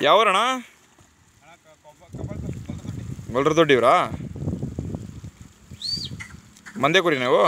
ಯಾವರಣ ಗೊಲ್ರ ದೊಡ್ಡಿವ್ರಾ ಮಂದೆ ಕುರಿ ನೀವು?